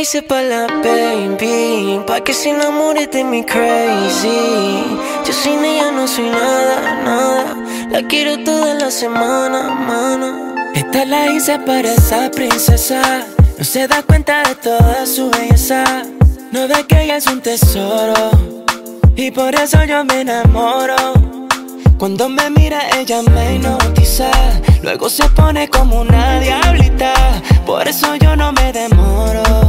hice pa' la baby, pa' que se enamore de mi crazy. Yo sin ella no soy nada, nada. La quiero toda la semana, mana. Esta la hice para esa princesa. No se da cuenta de toda su belleza. No ve que ella es un tesoro. Y por eso yo me enamoro. Cuando me mira ella me hipnotiza Luego se pone como una diablita Por eso yo no me demoro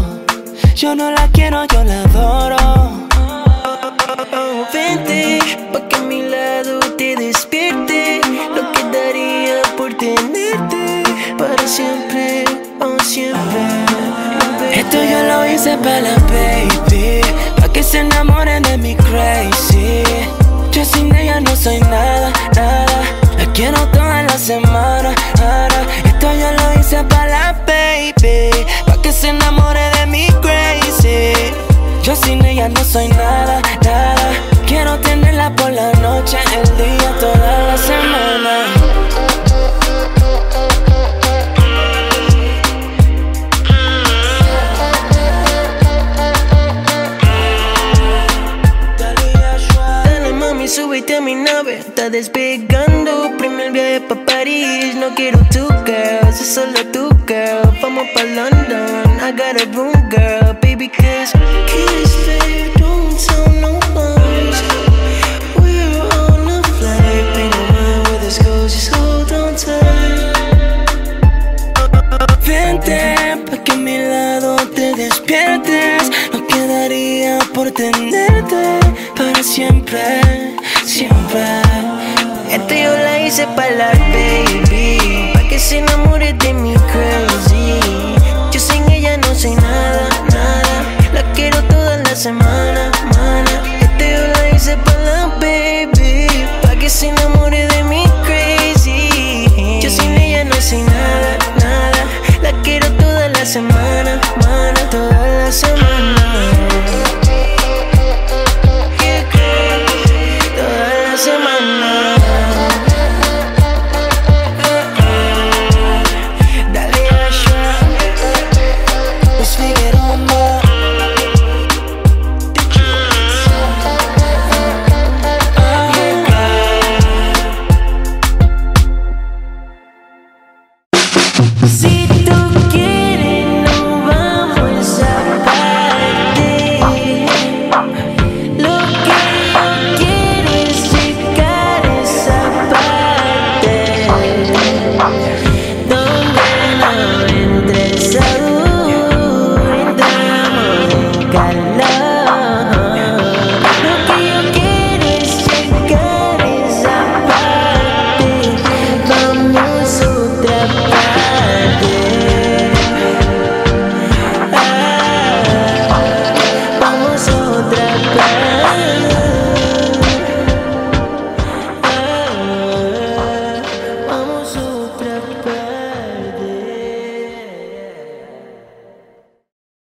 Yo no la quiero, yo la adoro. Vente, pa' que a mi lado te despierte. Lo que daría por tenerte Para siempre, oh siempre. Esto yo lo hice para la baby Pa' que se enamoren de mi crazy. Yo sin ella no soy nada, nada. La quiero toda la semana, ahora. Esto yo lo hice para la baby no soy nada, nada. Quiero tenerla por la noche, el día, toda la semana. Dale mami, súbete a mi nave. Está despegando Primer viaje pa' París. No quiero tu girl, soy solo tu girl. Vamos pa' London I got a room girl. Baby, Kiss, No quedaría por tenerte para siempre, siempre. Esto yo la hice pa' la baby Pa' que se enamore de mi